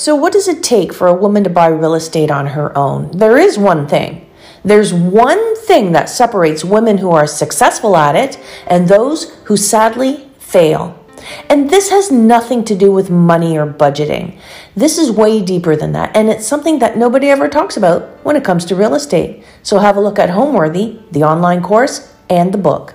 So, what does it take for a woman to buy real estate on her own? There is one thing. There's one thing that separates women who are successful at it and those who sadly fail. And this has nothing to do with money or budgeting. This is way deeper than that, and it's something that nobody ever talks about when it comes to real estate. So have a look at Homeworthy, the online course, and the book.